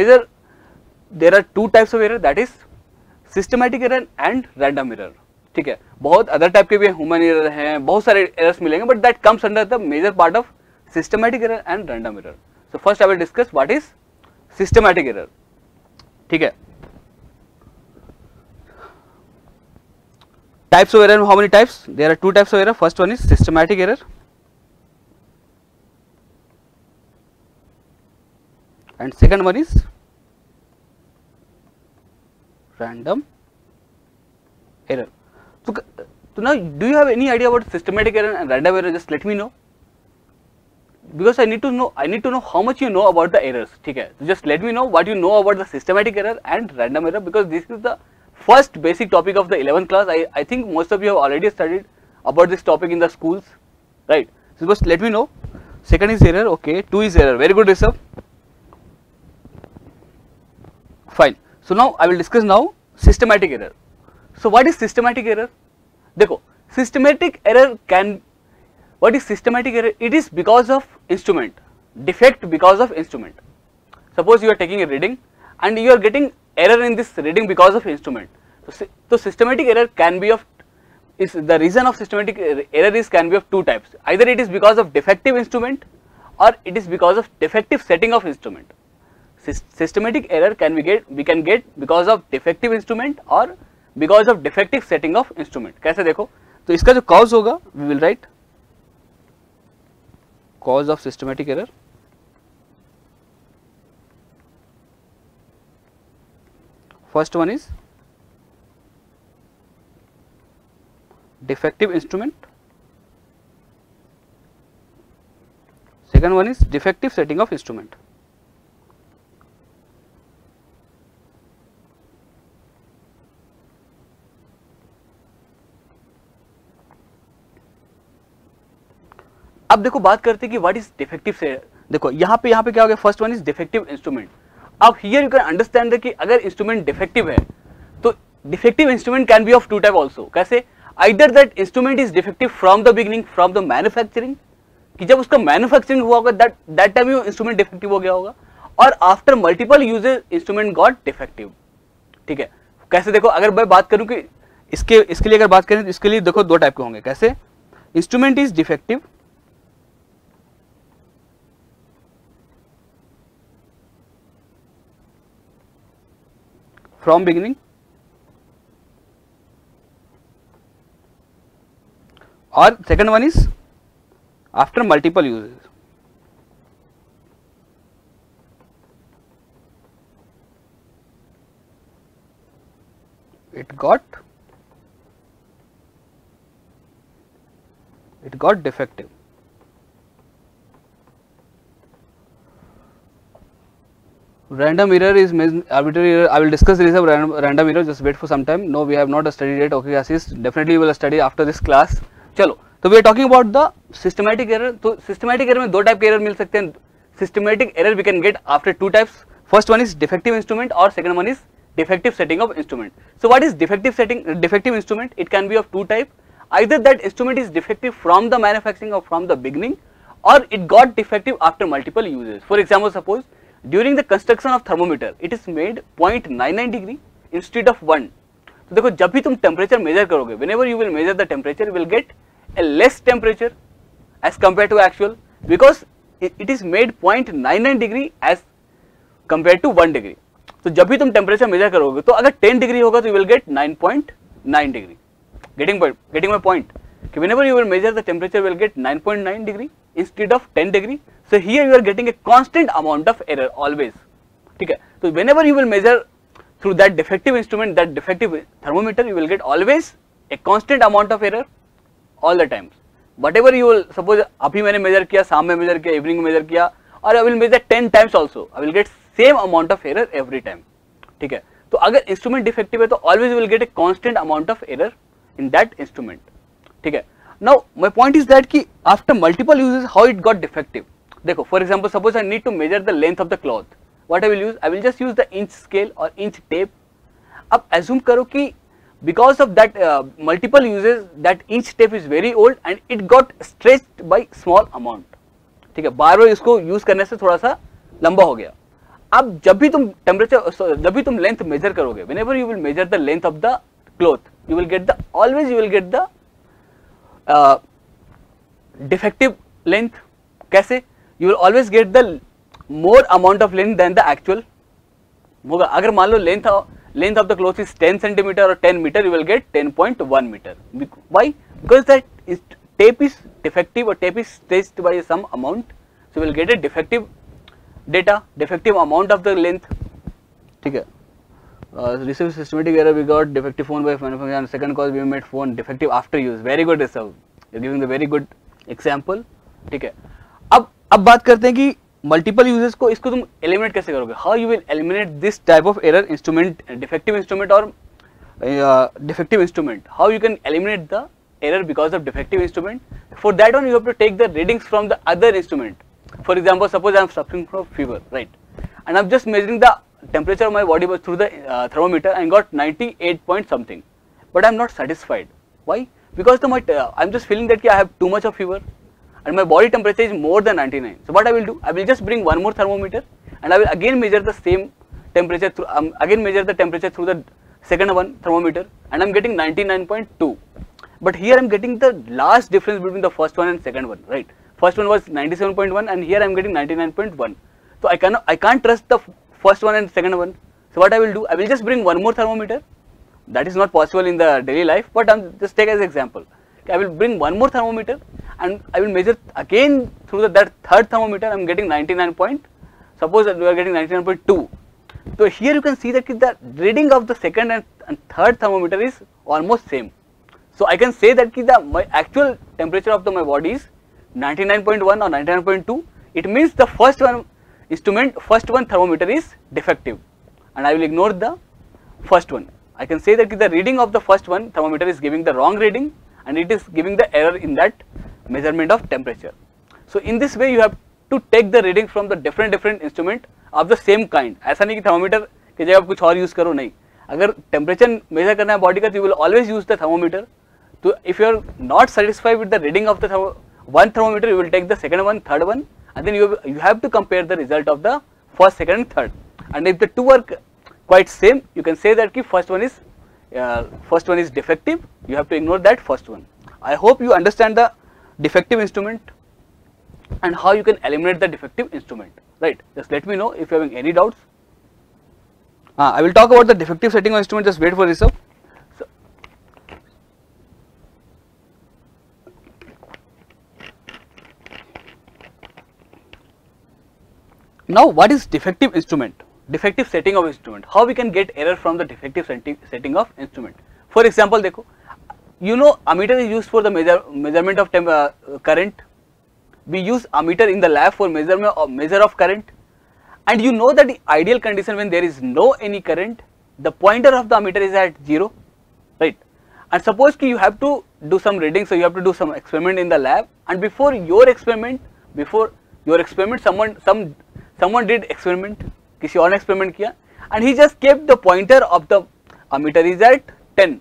either there are two types of error, that is systematic error and random error. ठीक है? बहुत other type के भी human error हैं, बहुत सारे एरर्स मिलेंगे but that comes under the major part of systematic error and random error so first I will discuss what is systematic error ठीक है? Types of error how many types there are two types of error first one is systematic error and second one is random error. So, so now do you have any idea about systematic error and random error? Just let me know. Because i need to know i need to know how much you know about the errors okay so just let me know what you know about the systematic error and random error because this is the first basic topic of the 11th class. I i think most of you have already studied about this topic in the schools right? So just let me know. Second is error okay? Two is error. Very good Rishabh fine. So now i will discuss now systematic error. So what is systematic error? देखो systematic error can what is systematic error? It is because of instrument. Defect because of instrument. Suppose you are taking a reading and you are getting error in this reading because of instrument. So, so systematic error can be of is the reason of systematic er- error is can be of two types. Either it is because of defective instrument or it is because of defective setting of instrument systematic error can we get we can get because of defective instrument or because of defective setting of instrument कैसे देखो तो इसका जो cause होगा we will write cause of systematic error first one is defective instrument second one is defective setting of instrument अब देखो बात करते हैं कि व्हाट इज़ डिफेक्टिव से। देखो, यहाँ पे यहाँ पे क्या हो गया? First one is defective instrument अब हियर यू कैन अंडरस्टैंड कि अगर इंस्ट्रूमेंट डिफेक्टिव है तो defective instrument can be of two type also कैसे? Either that instrument is defective from the beginning from the manufacturing कि जब उसका मैन्युफैक्चरिंग हुआ होगा that that time instrument defective हो गया होगा, और after multiple usages instrument got defective ठीक है? कैसे देखो, अगर मैं बात करूँ कि इसके इसके लिए अगर बात करें तो इसके लिए देखो दो टाइप के होंगे। कैसे? Instrument is defective from beginning? Or second one is after multiple uses. It got it got defective random error is mean- arbitrary error i will discuss this of random, random error just wait for some time no we have not studied it okay assist definitely we will study after this class चलो तो we are talking about the systematic error तो systematic error में दो type के error मिल सकते हैं systematic error we can get after two types first one is defective instrument और second one is defective setting of instrument so what is defective setting defective instrument it can be of two type either that instrument is defective from the manufacturing or from the beginning or it got defective after multiple uses for example suppose during the construction of thermometer it is made point nine nine degree instead of one तो देखो, जब भी तुम temperature measure करोगे whenever you will measure the temperature will get a less temperature as compare to actual because it is made point nine nine degree as compare to one degree तो जब भी तुम टेम्परेचर मेजर करोगे तो अगर ten degree होगा तो you will get nine point nine degree getting getting my point कि whenever you will measure the temperature will get nine point nine degree instead of ten degree so here you are getting a constant amount of error always ठीक है तो whenever you will measure through that defective instrument that defective thermometer you will get always a constant amount of error all the times whatever you will suppose अभी मैंने measure किया शाम में measure किया evening में measure किया और I will measure 10 times also I will get same amount of error every time ठीक है तो अगर इंस्ट्रूमेंट डिफेक्टिव है तो always will get a constant amount of error in that instrument ठीक है now my point is that कि after multiple uses how it got defective देखो for example suppose I need to measure the length of the cloth what I will use I will just use the inch scale और inch tape अब assume करो कि because of that multiple usages that inch tape is very old and it got stretched by small amount ठीक है, बार बार इसको use करने से थोड़ा सा लंबा हो गया। अब जब भी तुम टेम्परेचर जब भी तुम लेंथ मेजर करोगे whenever you will measure the length of the cloth you will get the always you will get the defective length कैसे? you will always get the more amount of length than the actual होगा अगर मान लो length of the cloth is 10 centimeter or 10 meter, you will get 10.1 meter. Why? because that is tape is defective or tape is stretched by some amount so we will get a defective data defective amount of the length Okay. uh, receive systematic error we got defective phone by manufacturer and second cause we made phone defective after use very good Rishabh you're giving the very good example Okay. Now. अब बात करते हैं कि multiple users को इसको तुम eliminate कैसे करोगे? How you will eliminate this type of error instrument defective instrument और defective instrument how you can eliminate the error because of defective instrument for that on you have to take the readings from the other instrument for example suppose I am suffering from fever right and I am just measuring the temperature of my body through the thermometer I got ninety eight point something but I am not satisfied why because the my I am just feeling that कि I have too much of fever and my body temperature is more than 99. So what I will do? I will just bring one more thermometer and I will again measure the same temperature through, um, again measure the temperature through the second one thermometer and I'm getting 99.2 but here I am getting the last difference between the first one and second one, right? First one was 97.1 and here I am getting 99.1. So I cannot, I can't trust the first one and second one. So what I will do, I will just bring one more thermometer. That is not possible in the daily life, but I'm just take as example. I will bring one more thermometer and I will measure again through the, that third thermometer. I'm getting 99 point. Suppose that we are getting 99.2. So here you can see that the reading of the second and, and third thermometer is almost same. So I can say that the my actual temperature of the my body is 99.1 or 99.2. It means the first one instrument, first one thermometer is defective, and I will ignore the first one. I can say that the reading of the first one thermometer is giving the wrong reading, and it is giving the error in that measurement of temperature. So in this way, you have to take the reading from the different different instrument of the same kind. ऐसा नहीं कि thermometer की जगह आप कुछ और use करो नहीं. अगर temperature measure करना है body का, you will always use the thermometer. So if you are not satisfied with the reading of the thermo one thermometer, you will take the second one, third one, and then you have, you have to compare the result of the first, second, and third. And if the two are quite same, you can say that the first one is uh, first one is defective. You have to ignore that first one. I hope you understand the defective instrument and how you can eliminate the defective instrument. Right? Just let me know if you are having any doubts. Uh, I will talk about the defective setting of instrument. Just wait for this up. Now what is defective instrument? Defective setting of instrument. How we can get error from the defective setting of instrument? For example, देखो, you know ammeter is used for the measure, measurement of temp, uh, current. We use ammeter in the lab for measurement of measure of current. And you know that the ideal condition when there is no any current, the pointer of the ammeter is at 0, right? And suppose you have to do some reading, so you have to do some experiment in the lab and before your experiment, before your experiment someone some someone did experiment किसी और experiment किया and he just kept the pointer of the meter is at ten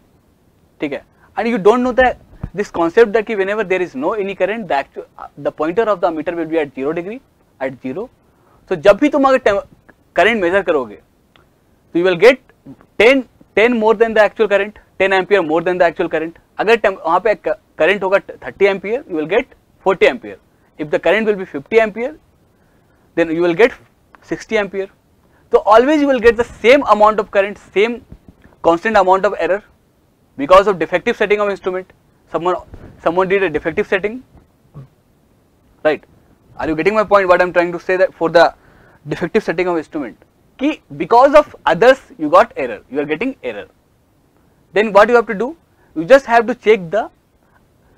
ठीक है? And you don't know that this concept that whenever there is no any current the actual the pointer of the meter will be at zero degree at zero so जब भी तुम अगर current measure करोगे तो you will get ten ten more than the actual current ten ampere more than the actual current अगर वहाँ पे current होगा thirty ampere you will get forty ampere if the current will be fifty ampere then you will get sixty ampere So always you will get the same amount of current, same constant amount of error because of defective setting of instrument. Someone someone did a defective setting, right? Are you getting my point? What I am trying to say that for the defective setting of instrument, because of others you got error, you are getting error. Then what you have to do? You just have to check the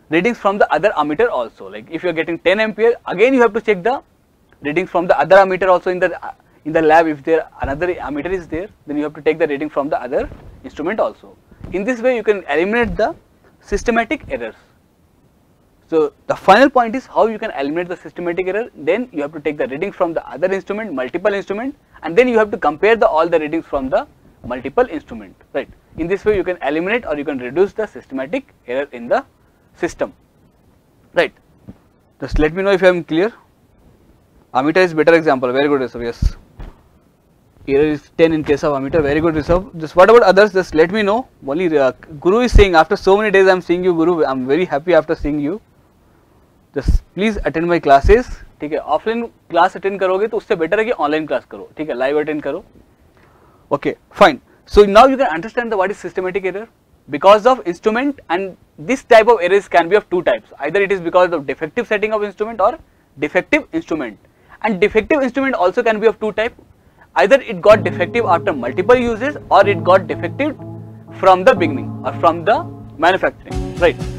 readings from the other ammeter also. Like if you are getting 10 ampere, again you have to check the readings from the other ammeter also in the in the lab if there another uh, ammeter is there then you have to take the reading from the other instrument also. In this way you can eliminate the systematic errors. So the final point is how you can eliminate the systematic error then you have to take the reading from the other instrument multiple instrument and then you have to compare the all the readings from the multiple instrument right. In this way you can eliminate or you can reduce the systematic error in the system right. Just let me know if I am clear. Ammeter is better example, very good, sir. Yes. Error is 10 in case of ammeter, very good result. Just what about others, just let me know. Only uh, Guru is saying after so many days I am seeing you Guru, I am very happy after seeing you. Just please attend my classes, ठीक है offline class attend करोगे तो उससे better है कि online class करो ठीक है Okay. Fine. So now you can understand the what is systematic error because of instrument and this type of errors can be of two types either it is because of defective setting of instrument or defective instrument and defective instrument also can be of two type either it got defective after multiple uses or it got defective from the beginning or from the manufacturing. Right